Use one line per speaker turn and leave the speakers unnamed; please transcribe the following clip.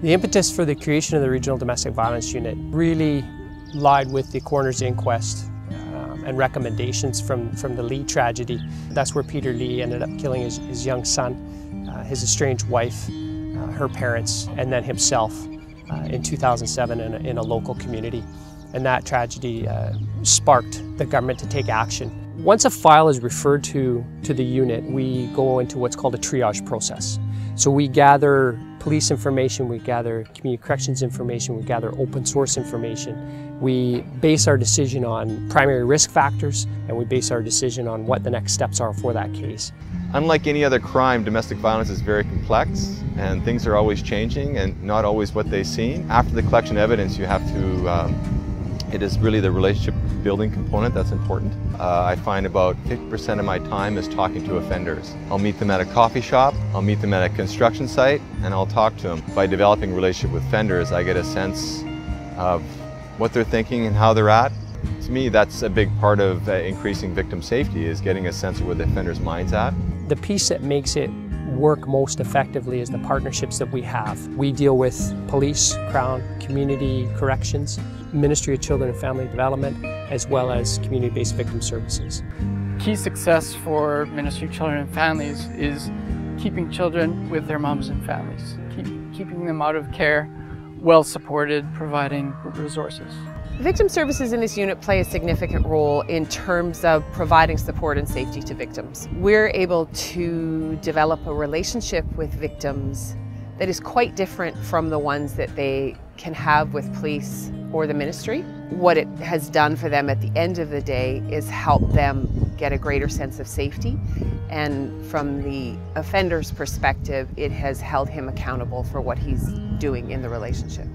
The impetus for the creation of the Regional Domestic Violence Unit really lied with the coroner's inquest um, and recommendations from, from the Lee tragedy. That's where Peter Lee ended up killing his, his young son, uh, his estranged wife, uh, her parents, and then himself uh, in 2007 in a, in a, local community. And that tragedy uh, sparked the government to take action. Once a file is referred to to the unit, we go into what's called a triage process. So we gather police information, we gather community corrections information, we gather open source information. We base our decision on primary risk factors and we base our decision on what the next steps are for that case.
Unlike any other crime, domestic violence is very complex and things are always changing and not always what they seem. After the collection of evidence, you have to, um, it is really the relationship building component that's important. Uh, I find about 50% of my time is talking to offenders. I'll meet them at a coffee shop, I'll meet them at a construction site, and I'll talk to them. By developing relationship with offenders, I get a sense of what they're thinking and how they're at. To me, that's a big part of uh, increasing victim safety, is getting a sense of where the offender's mind's at.
The piece that makes it work most effectively is the partnerships that we have. We deal with police, Crown, community corrections, Ministry of Children and Family Development, as well as community-based victim services.
Key success for Ministry of Children and Families is keeping children with their moms and families, keep, keeping them out of care, well supported, providing resources.
Victim services in this unit play a significant role in terms of providing support and safety to victims. We're able to develop a relationship with victims that is quite different from the ones that they can have with police or the ministry. What it has done for them at the end of the day is help them get a greater sense of safety and from the offender's perspective it has held him accountable for what he's doing in the relationship.